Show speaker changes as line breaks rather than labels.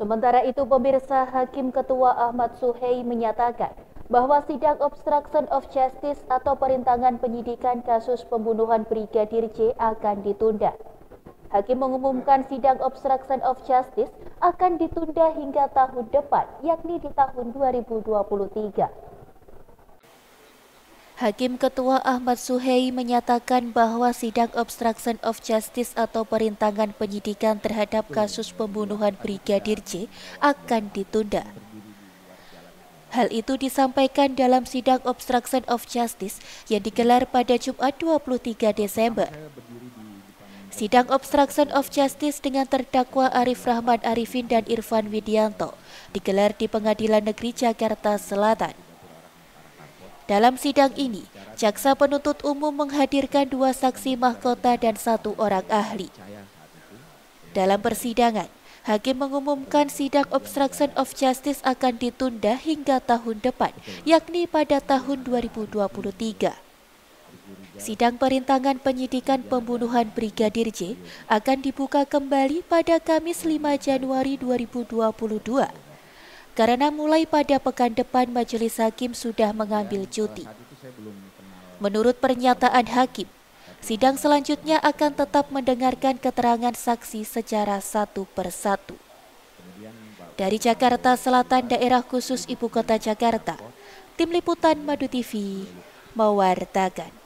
Sementara itu pemirsa Hakim Ketua Ahmad Suhei menyatakan bahwa sidang obstruction of justice atau perintangan penyidikan kasus pembunuhan Brigadir J akan ditunda. Hakim mengumumkan sidang obstruction of justice akan ditunda hingga tahun depan, yakni di tahun 2023.
Hakim Ketua Ahmad Suhei menyatakan bahwa sidang obstruction of justice atau perintangan penyidikan terhadap kasus pembunuhan Brigadir J akan ditunda. Hal itu disampaikan dalam sidang obstruction of justice yang digelar pada Jumat 23 Desember. Sidang obstruction of justice dengan terdakwa Arif Rahman Arifin dan Irfan Widianto digelar di Pengadilan Negeri Jakarta Selatan. Dalam sidang ini, jaksa penuntut umum menghadirkan dua saksi mahkota dan satu orang ahli. Dalam persidangan, hakim mengumumkan sidang obstruction of justice akan ditunda hingga tahun depan, yakni pada tahun 2023. Sidang perintangan penyidikan pembunuhan Brigadir J akan dibuka kembali pada Kamis 5 Januari 2022 karena mulai pada pekan depan majelis hakim sudah mengambil cuti. Menurut pernyataan hakim, sidang selanjutnya akan tetap mendengarkan keterangan saksi secara satu persatu. Dari Jakarta Selatan, daerah khusus Ibu Kota Jakarta, Tim Liputan Madu TV mewartakan.